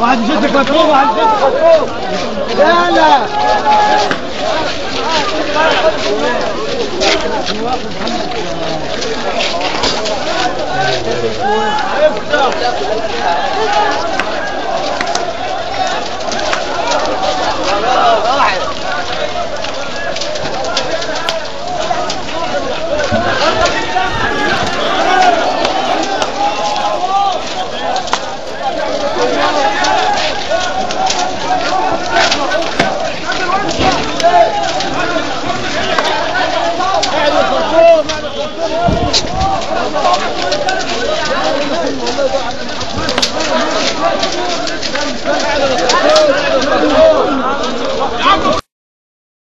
واحد يشدك مطلوب واحد يشدك مطلوب. لا لا. Thank you.